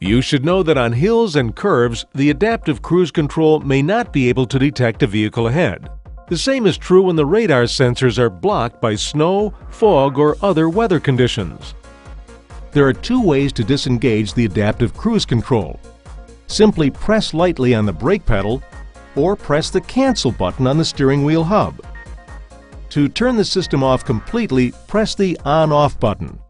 You should know that on hills and curves, the adaptive cruise control may not be able to detect a vehicle ahead. The same is true when the radar sensors are blocked by snow, fog, or other weather conditions. There are two ways to disengage the adaptive cruise control. Simply press lightly on the brake pedal or press the cancel button on the steering wheel hub. To turn the system off completely, press the on-off button.